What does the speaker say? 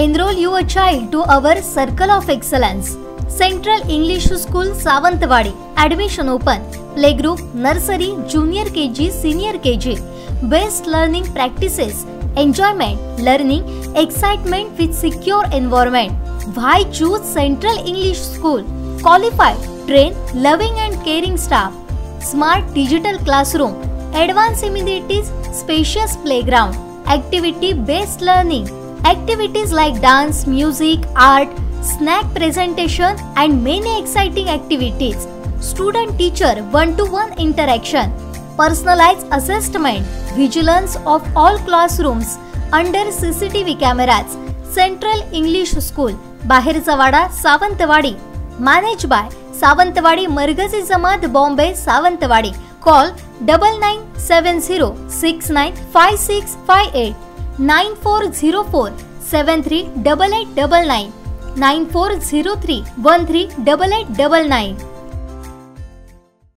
Enroll your child to our Circle of Excellence. Central English School Savantwadi. Admission open. Playgroup, nursery, junior KG, senior KG. Best learning practices. Enjoyment, learning, excitement with secure environment. Why choose Central English School? Qualified, trained, loving and caring staff. Smart digital classroom. Advanced amenities, spacious playground. Activity based learning. Activities like dance, music, art, snack presentation and many exciting activities. Student-teacher one-to-one interaction. Personalized assessment. Vigilance of all classrooms under CCTV cameras. Central English School, Bahir Sawada Savantwadi, Managed by Savantwadi Margazi Zamad, Bombay, Savantwadi. Call 9970 695658. Nine four zero four seven three double eight double nine, nine four zero three one three double eight double nine.